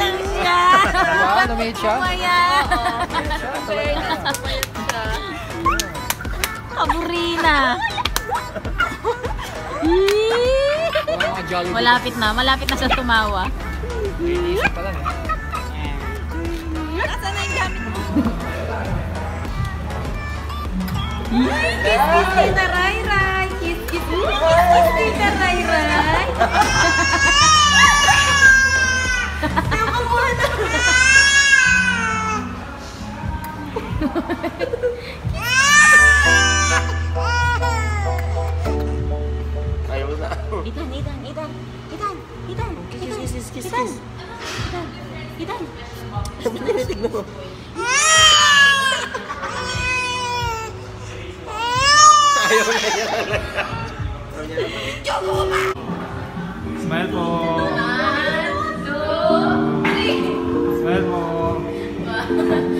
lang siya. Wow, diba? ano, lumit siya? Ah? Kumaya. Kaburina. malapit na, malapit na sa tumawa. Inisip eh. na yung gamit mo? Kiss, kiss, kiss, Cukup. Smile po. Smile po.